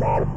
Bye.